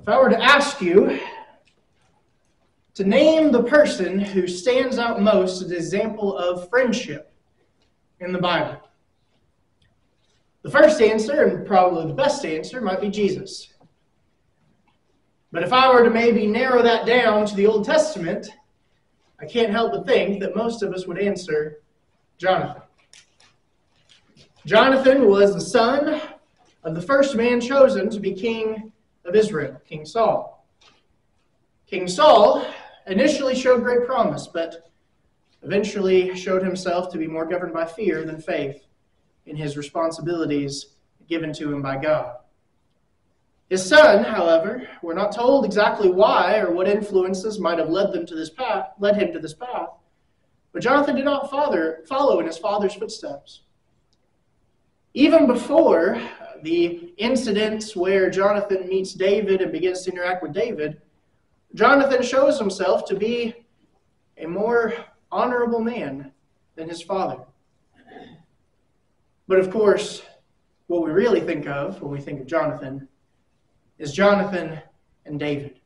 If I were to ask you to name the person who stands out most as an example of friendship in the Bible, the first answer, and probably the best answer, might be Jesus. But if I were to maybe narrow that down to the Old Testament, I can't help but think that most of us would answer Jonathan. Jonathan was the son of the first man chosen to be king of Israel, King Saul. King Saul initially showed great promise, but eventually showed himself to be more governed by fear than faith in his responsibilities given to him by God. His son, however, we're not told exactly why or what influences might have led them to this path, led him to this path. But Jonathan did not father, follow in his father's footsteps. Even before the incidents where Jonathan meets David and begins to interact with David, Jonathan shows himself to be a more honorable man than his father. But of course, what we really think of when we think of Jonathan is Jonathan and David.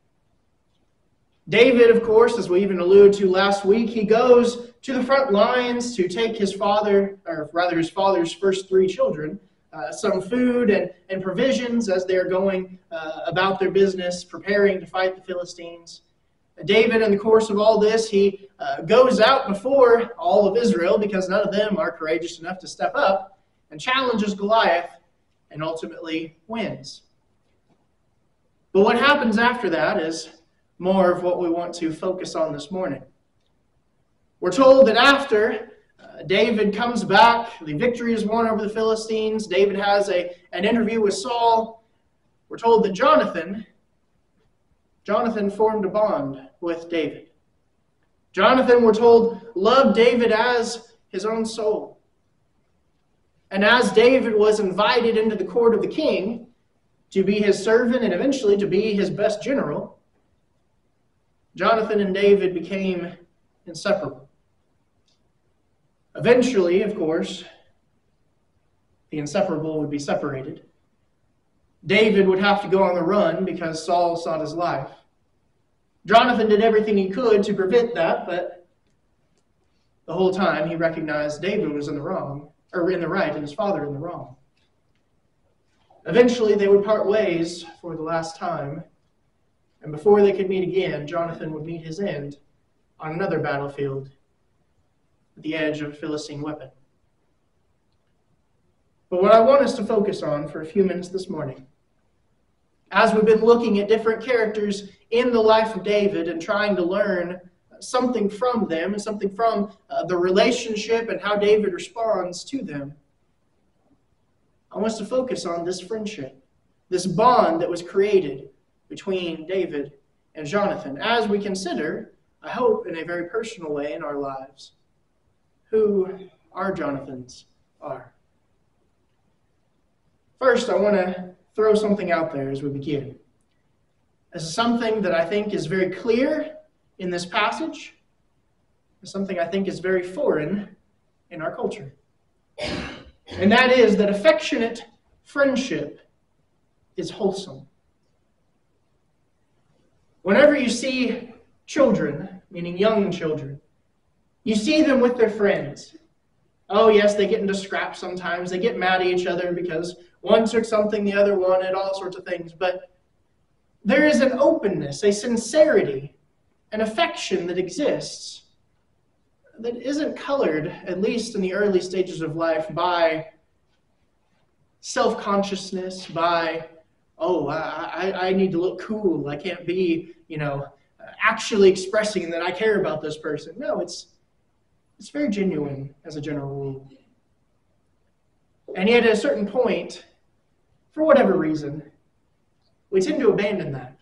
David, of course, as we even alluded to last week, he goes to the front lines to take his father, or rather his father's first three children, uh, some food and, and provisions as they're going uh, about their business, preparing to fight the Philistines. David, in the course of all this, he uh, goes out before all of Israel because none of them are courageous enough to step up and challenges Goliath and ultimately wins. But what happens after that is more of what we want to focus on this morning. We're told that after David comes back, the victory is won over the Philistines, David has a, an interview with Saul. We're told that Jonathan, Jonathan formed a bond with David. Jonathan, we're told, loved David as his own soul. And as David was invited into the court of the king, to be his servant and eventually to be his best general, Jonathan and David became inseparable. Eventually, of course, the inseparable would be separated. David would have to go on the run because Saul sought his life. Jonathan did everything he could to prevent that, but the whole time he recognized David was in the wrong, or in the right, and his father in the wrong. Eventually, they would part ways for the last time, and before they could meet again, Jonathan would meet his end on another battlefield at the edge of a Philistine weapon. But what I want us to focus on for a few minutes this morning, as we've been looking at different characters in the life of David and trying to learn something from them and something from uh, the relationship and how David responds to them, I want us to focus on this friendship, this bond that was created between David and Jonathan as we consider, I hope, in a very personal way in our lives, who our Jonathans are. First, I want to throw something out there as we begin. Is something that I think is very clear in this passage, as something I think is very foreign in our culture and that is that affectionate friendship is wholesome. Whenever you see children, meaning young children, you see them with their friends. Oh, yes, they get into scraps sometimes. They get mad at each other because one took something the other wanted, all sorts of things. But there is an openness, a sincerity, an affection that exists that isn't colored, at least in the early stages of life, by self consciousness, by, oh, I, I need to look cool. I can't be, you know, actually expressing that I care about this person. No, it's, it's very genuine as a general rule. And yet, at a certain point, for whatever reason, we tend to abandon that.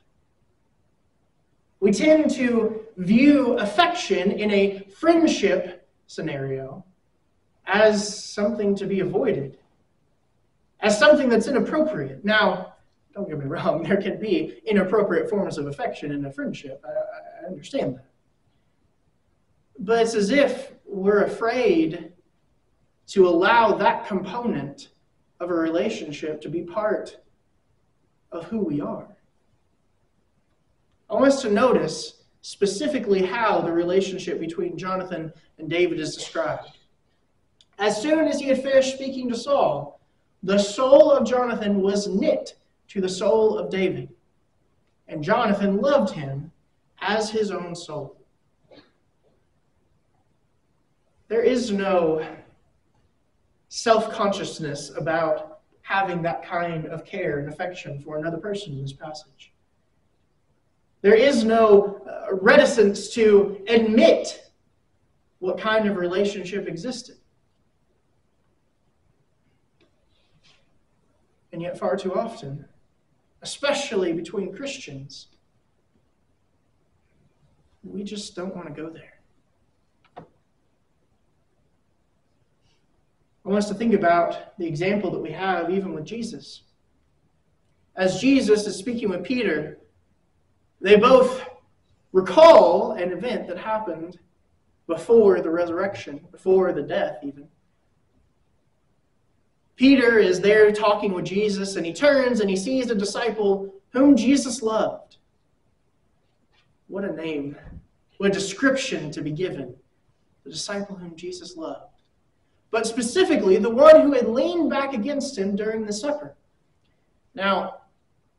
We tend to view affection in a friendship scenario as something to be avoided, as something that's inappropriate. Now, don't get me wrong, there can be inappropriate forms of affection in a friendship. I, I understand that. But it's as if we're afraid to allow that component of a relationship to be part of who we are. I want us to notice specifically how the relationship between Jonathan and David is described. As soon as he had finished speaking to Saul, the soul of Jonathan was knit to the soul of David, and Jonathan loved him as his own soul. There is no self consciousness about having that kind of care and affection for another person in this passage. There is no uh, reticence to admit what kind of relationship existed. And yet, far too often, especially between Christians, we just don't want to go there. I want us to think about the example that we have even with Jesus. As Jesus is speaking with Peter, they both recall an event that happened before the resurrection, before the death, even. Peter is there talking with Jesus, and he turns and he sees a disciple whom Jesus loved. What a name, what a description to be given. The disciple whom Jesus loved but specifically the one who had leaned back against him during the supper. Now,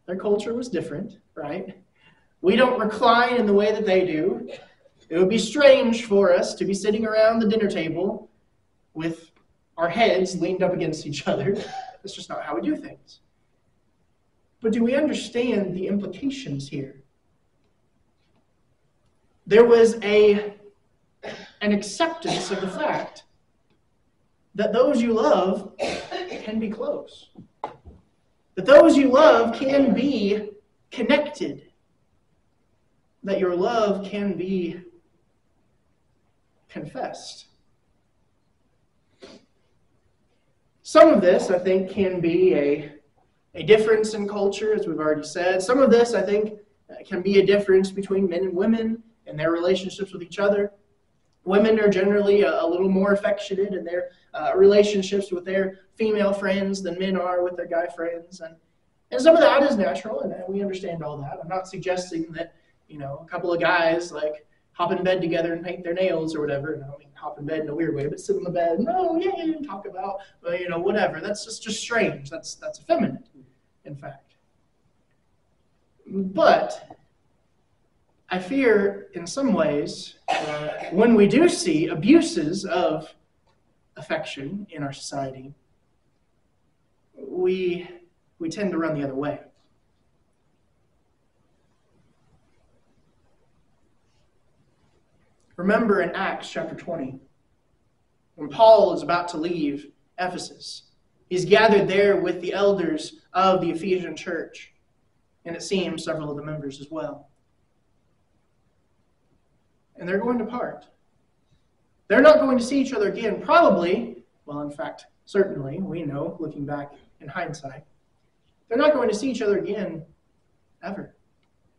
their culture was different, right? We don't recline in the way that they do. It would be strange for us to be sitting around the dinner table with our heads leaned up against each other. That's just not how we do things. But do we understand the implications here? There was a, an acceptance of the fact that those you love can be close. That those you love can be connected. That your love can be confessed. Some of this, I think, can be a, a difference in culture, as we've already said. Some of this, I think, can be a difference between men and women and their relationships with each other. Women are generally a, a little more affectionate in their uh, relationships with their female friends than men are with their guy friends. And, and some of that is natural, and, and we understand all that. I'm not suggesting that, you know, a couple of guys like hop in bed together and paint their nails or whatever. And I don't mean hop in bed in a weird way, but sit on the bed, no, yeah, and talk about, well, you know, whatever. That's just, just strange. That's, that's effeminate, in fact. But I fear, in some ways, uh, when we do see abuses of affection in our society, we, we tend to run the other way. Remember in Acts chapter 20, when Paul is about to leave Ephesus, he's gathered there with the elders of the Ephesian church, and it seems several of the members as well and they're going to part. They're not going to see each other again, probably, well, in fact, certainly, we know, looking back in hindsight, they're not going to see each other again ever,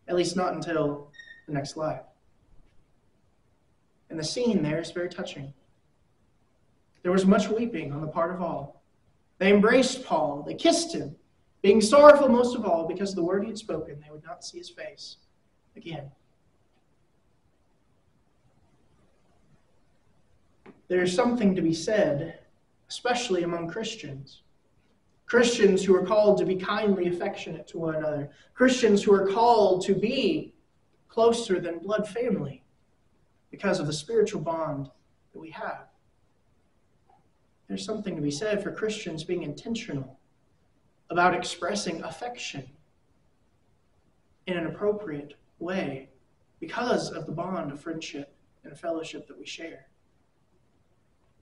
at least not until the next life. And the scene there is very touching. There was much weeping on the part of all. They embraced Paul, they kissed him, being sorrowful most of all because of the word he had spoken, they would not see his face again. There's something to be said, especially among Christians. Christians who are called to be kindly affectionate to one another. Christians who are called to be closer than blood family because of the spiritual bond that we have. There's something to be said for Christians being intentional about expressing affection in an appropriate way because of the bond of friendship and fellowship that we share.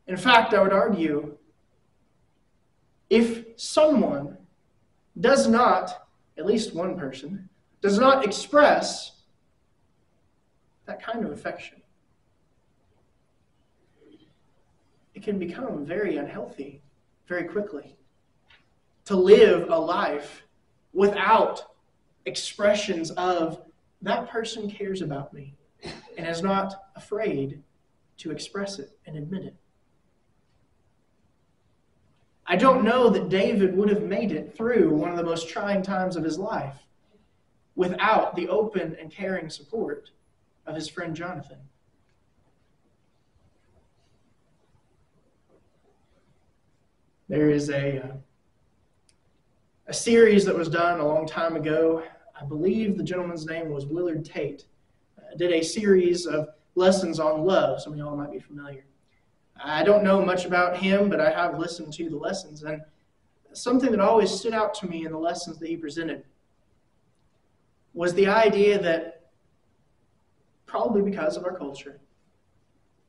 In fact, I would argue if someone does not, at least one person, does not express that kind of affection, it can become very unhealthy very quickly. To live a life without expressions of that person cares about me and is not afraid to express it and admit it. I don't know that David would have made it through one of the most trying times of his life without the open and caring support of his friend Jonathan. There is a, uh, a series that was done a long time ago. I believe the gentleman's name was Willard Tate. Uh, did a series of lessons on love. Some of y'all might be familiar. I don't know much about him, but I have listened to the lessons. And something that always stood out to me in the lessons that he presented was the idea that probably because of our culture,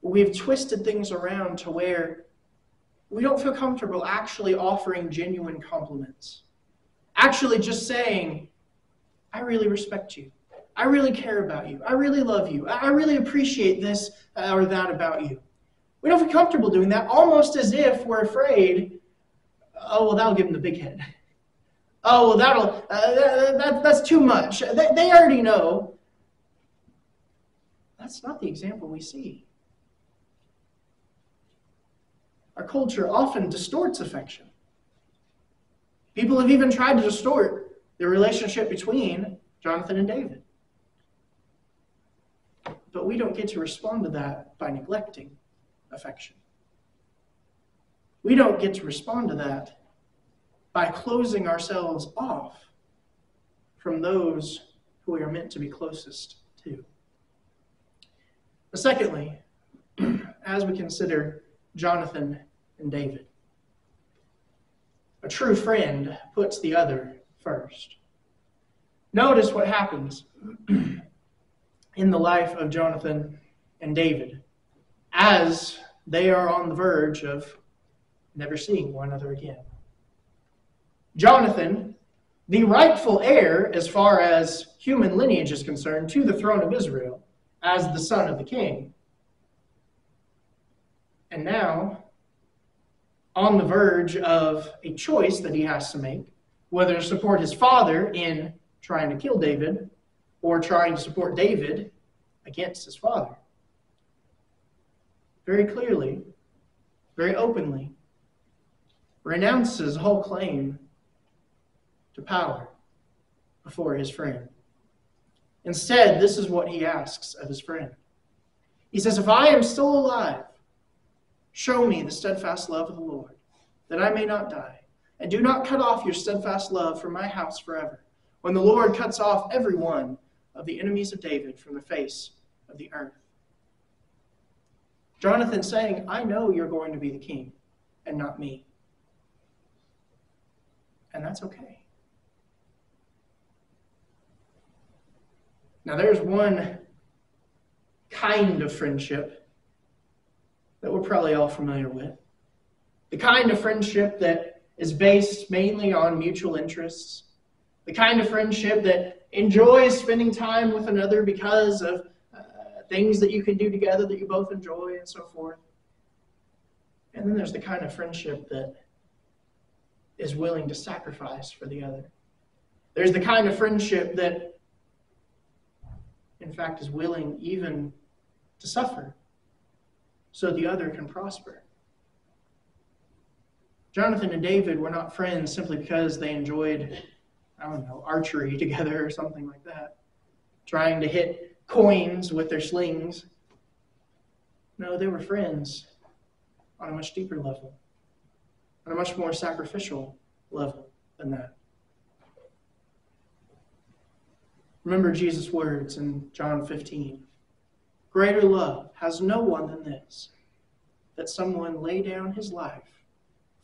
we've twisted things around to where we don't feel comfortable actually offering genuine compliments. Actually, just saying, I really respect you. I really care about you. I really love you. I really appreciate this uh, or that about you. We don't feel comfortable doing that, almost as if we're afraid, oh, well, that'll give them the big head. Oh, well, that'll, uh, that, that, that's too much. They, they already know. That's not the example we see. Our culture often distorts affection. People have even tried to distort the relationship between Jonathan and David. But we don't get to respond to that by neglecting affection. We don't get to respond to that by closing ourselves off from those who we are meant to be closest to. But secondly, as we consider Jonathan and David, a true friend puts the other first. Notice what happens in the life of Jonathan and David as they are on the verge of never seeing one another again. Jonathan, the rightful heir, as far as human lineage is concerned, to the throne of Israel as the son of the king. And now, on the verge of a choice that he has to make whether to support his father in trying to kill David or trying to support David against his father. Very clearly, very openly, renounces all claim to power before his friend. Instead, this is what he asks of his friend. He says, If I am still alive, show me the steadfast love of the Lord, that I may not die. And do not cut off your steadfast love from my house forever, when the Lord cuts off every one of the enemies of David from the face of the earth. Jonathan saying, I know you're going to be the king and not me. And that's okay. Now, there's one kind of friendship that we're probably all familiar with. The kind of friendship that is based mainly on mutual interests. The kind of friendship that enjoys spending time with another because of things that you can do together that you both enjoy and so forth. And then there's the kind of friendship that is willing to sacrifice for the other. There's the kind of friendship that in fact, is willing even to suffer so the other can prosper. Jonathan and David were not friends simply because they enjoyed, I don't know, archery together or something like that, trying to hit coins with their slings. No, they were friends on a much deeper level, on a much more sacrificial level than that. Remember Jesus' words in John 15 Greater love has no one than this, that someone lay down his life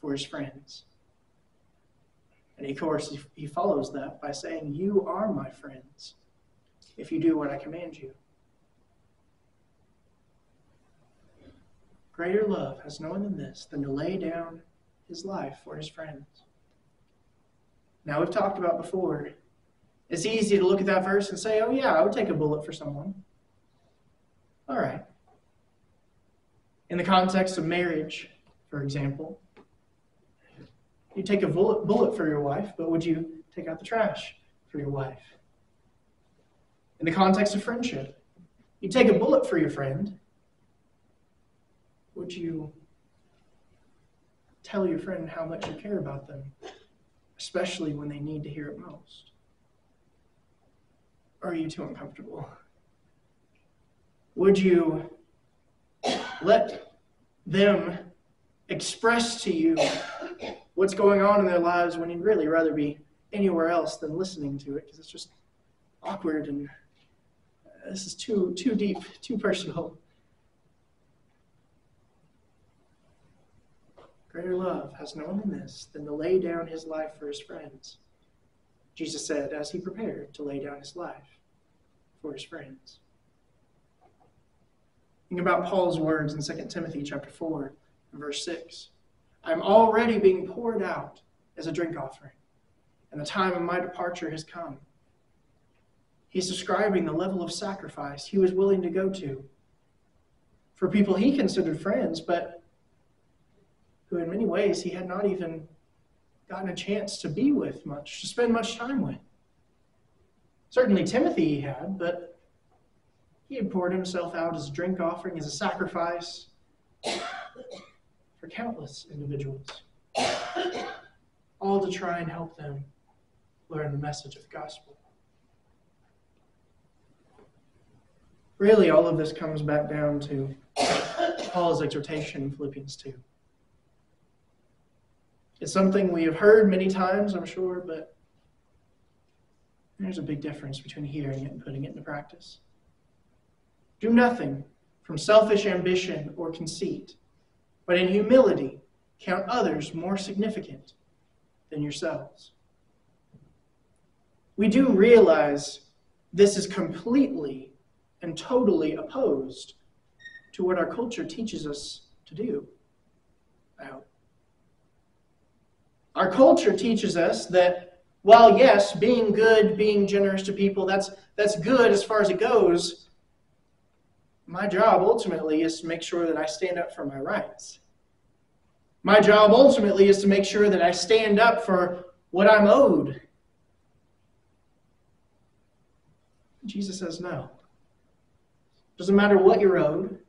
for his friends. And of course, he follows that by saying, You are my friends if you do what I command you. Greater love has no one than this, than to lay down his life for his friends. Now, we've talked about before it's easy to look at that verse and say, oh, yeah, I would take a bullet for someone. All right. In the context of marriage, for example, you take a bullet, bullet for your wife, but would you take out the trash for your wife? In the context of friendship, you take a bullet for your friend, would you tell your friend how much you care about them, especially when they need to hear it most? Or are you too uncomfortable? Would you let them express to you what's going on in their lives when you'd really rather be anywhere else than listening to it because it's just awkward and this is too too deep, too personal. Greater love has no one in this than to lay down his life for his friends. Jesus said as he prepared to lay down his life for his friends. Think about Paul's words in 2 Timothy chapter 4, verse 6. I'm already being poured out as a drink offering, and the time of my departure has come. He's describing the level of sacrifice he was willing to go to for people he considered friends, but who in many ways he had not even gotten a chance to be with much, to spend much time with. Certainly Timothy he had, but he had poured himself out as a drink offering, as a sacrifice for countless individuals, all to try and help them learn the message of the gospel. Really, all of this comes back down to Paul's exhortation in Philippians 2. It's something we have heard many times, I'm sure, but there's a big difference between hearing it and putting it into practice. Do nothing from selfish ambition or conceit, but in humility count others more significant than yourselves. We do realize this is completely and totally opposed to what our culture teaches us to do. I hope. Our culture teaches us that while yes, being good, being generous to people, that's that's good as far as it goes, my job ultimately is to make sure that I stand up for my rights. My job ultimately is to make sure that I stand up for what I'm owed. Jesus says no. Doesn't matter what you're owed,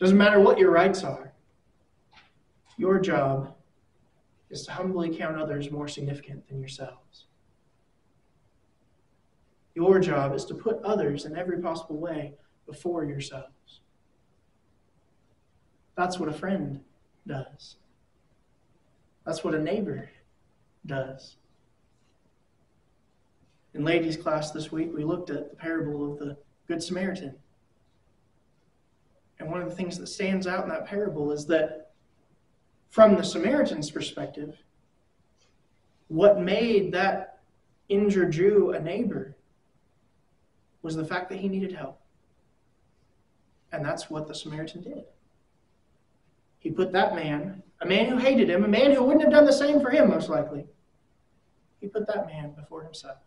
doesn't matter what your rights are. Your job is to humbly count others more significant than yourselves. Your job is to put others in every possible way before yourselves. That's what a friend does. That's what a neighbor does. In ladies' class this week, we looked at the parable of the Good Samaritan. And one of the things that stands out in that parable is that from the Samaritan's perspective, what made that injured Jew a neighbor was the fact that he needed help. And that's what the Samaritan did. He put that man, a man who hated him, a man who wouldn't have done the same for him, most likely, he put that man before himself.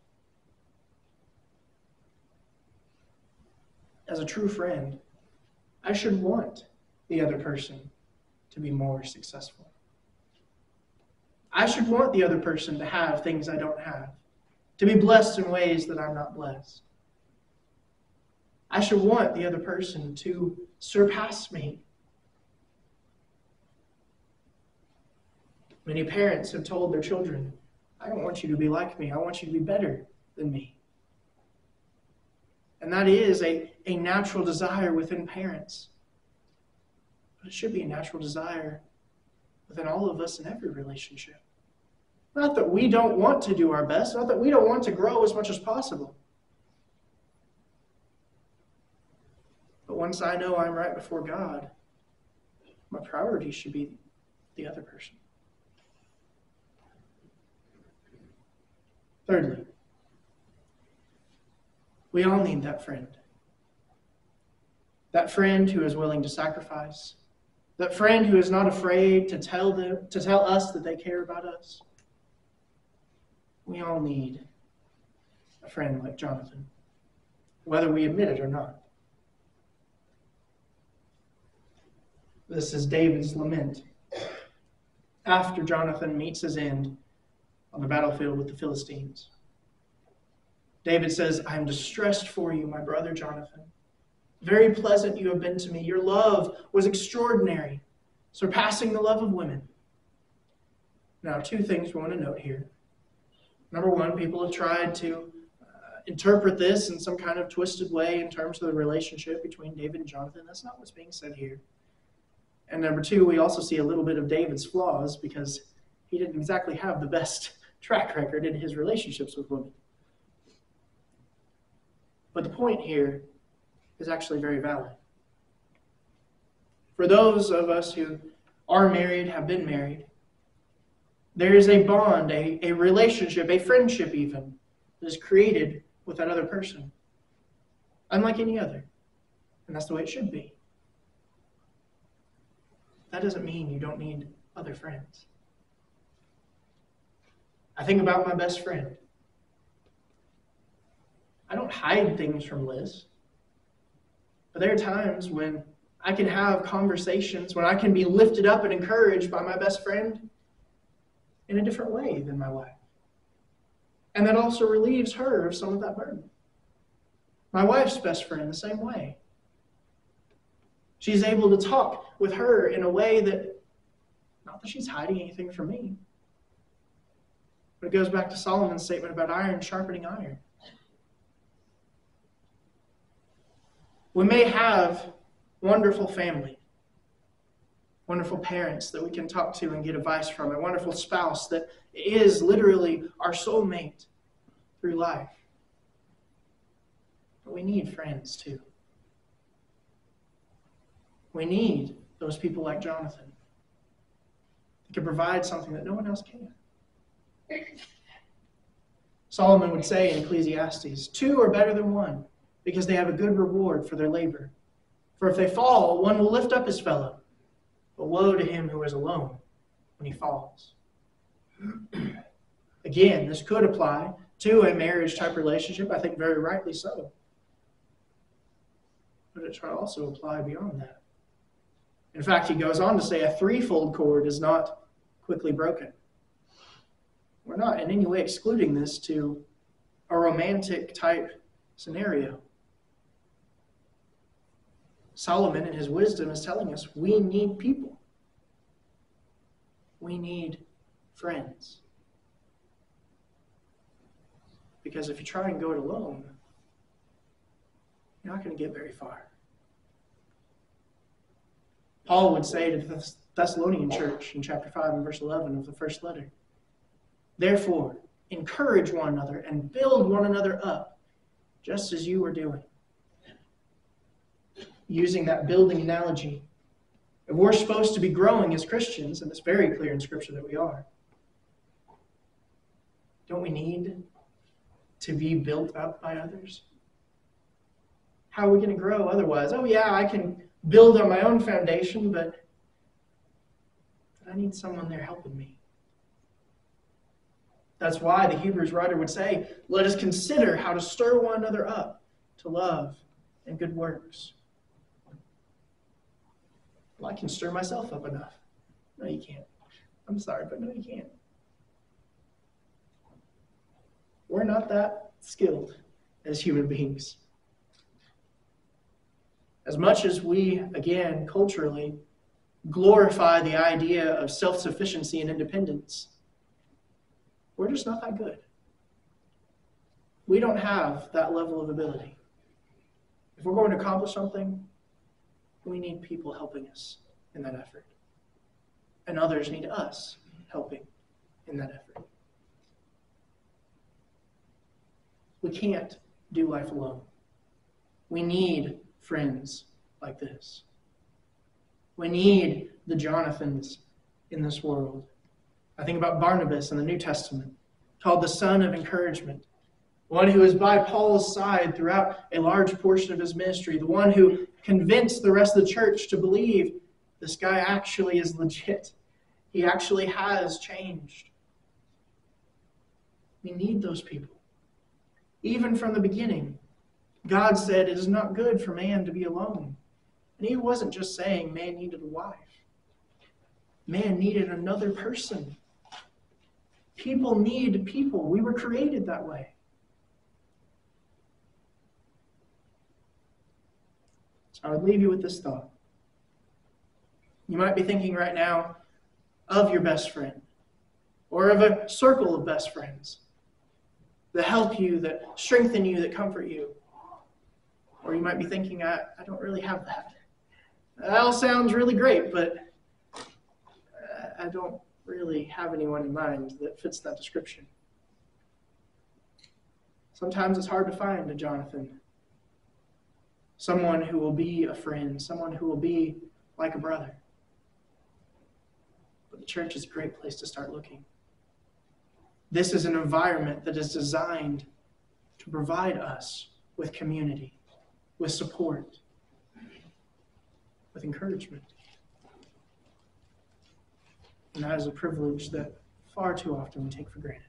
As a true friend, I should want the other person to be more successful. I should want the other person to have things I don't have, to be blessed in ways that I'm not blessed. I should want the other person to surpass me. Many parents have told their children, I don't want you to be like me. I want you to be better than me. And that is a, a natural desire within parents. But it should be a natural desire within all of us in every relationship. Not that we don't want to do our best, not that we don't want to grow as much as possible. But once I know I'm right before God, my priority should be the other person. Thirdly, we all need that friend. That friend who is willing to sacrifice. That friend who is not afraid to tell them to tell us that they care about us. We all need a friend like Jonathan, whether we admit it or not. This is David's lament after Jonathan meets his end on the battlefield with the Philistines. David says, I am distressed for you, my brother Jonathan. Very pleasant you have been to me. Your love was extraordinary, surpassing the love of women. Now, two things we want to note here. Number one, people have tried to uh, interpret this in some kind of twisted way in terms of the relationship between David and Jonathan. That's not what's being said here. And number two, we also see a little bit of David's flaws because he didn't exactly have the best track record in his relationships with women. But the point here is actually very valid. For those of us who are married, have been married, there is a bond, a, a relationship, a friendship even, that is created with that other person, unlike any other. And that's the way it should be. That doesn't mean you don't need other friends. I think about my best friend. I don't hide things from Liz. But there are times when I can have conversations, when I can be lifted up and encouraged by my best friend in a different way than my wife. And that also relieves her of some of that burden. My wife's best friend, the same way. She's able to talk with her in a way that, not that she's hiding anything from me, but it goes back to Solomon's statement about iron sharpening iron. We may have wonderful family, wonderful parents that we can talk to and get advice from, a wonderful spouse that is literally our soulmate through life. But we need friends too. We need those people like Jonathan that can provide something that no one else can. Solomon would say in Ecclesiastes, two are better than one because they have a good reward for their labor. For if they fall, one will lift up his fellow. But woe to him who is alone when he falls. Again, this could apply to a marriage type relationship, I think very rightly so. But it should also apply beyond that. In fact, he goes on to say a threefold cord is not quickly broken. We're not in any way excluding this to a romantic type scenario. Solomon, in his wisdom, is telling us we need people. We need friends. Because if you try and go it alone, you're not going to get very far. Paul would say to the Thessalonian church in chapter 5 and verse 11 of the first letter Therefore, encourage one another and build one another up, just as you are doing using that building analogy. If we're supposed to be growing as Christians, and it's very clear in Scripture that we are, don't we need to be built up by others? How are we going to grow otherwise? Oh, yeah, I can build on my own foundation, but I need someone there helping me. That's why the Hebrews writer would say, Let us consider how to stir one another up to love and good works. Well, I can stir myself up enough. No, you can't. I'm sorry, but no, you can't. We're not that skilled as human beings. As much as we, again, culturally, glorify the idea of self sufficiency and independence, we're just not that good. We don't have that level of ability. If we're going to accomplish something, we need people helping us in that effort. And others need us helping in that effort. We can't do life alone. We need friends like this. We need the Jonathans in this world. I think about Barnabas in the New Testament, called the son of encouragement one who is by Paul's side throughout a large portion of his ministry, the one who convinced the rest of the church to believe this guy actually is legit. He actually has changed. We need those people. Even from the beginning, God said it is not good for man to be alone. And he wasn't just saying man needed a wife, man needed another person. People need people. We were created that way. I would leave you with this thought. You might be thinking right now of your best friend or of a circle of best friends. that help you, that strengthen you, that comfort you. Or you might be thinking, I, I don't really have that. That all sounds really great, but uh, I don't really have anyone in mind that fits that description. Sometimes it's hard to find a Jonathan, someone who will be a friend, someone who will be like a brother. But the church is a great place to start looking. This is an environment that is designed to provide us with community, with support, with encouragement. And that is a privilege that far too often we take for granted.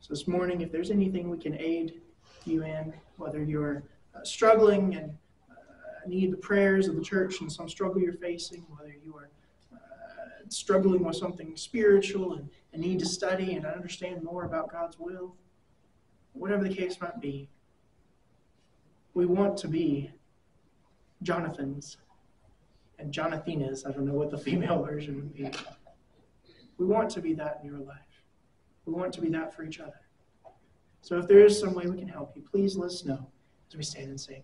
So, this morning, if there's anything we can aid you in, whether you're uh, struggling and uh, need the prayers of the church in some struggle you're facing, whether you are uh, struggling with something spiritual and, and need to study and understand more about God's will, whatever the case might be, we want to be Jonathan's and Jonathanas. I don't know what the female version would be. We want to be that in your life. We want to be that for each other. So if there is some way we can help you, please let us know as we stand and sing.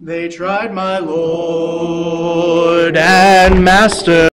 They tried my Lord and Master.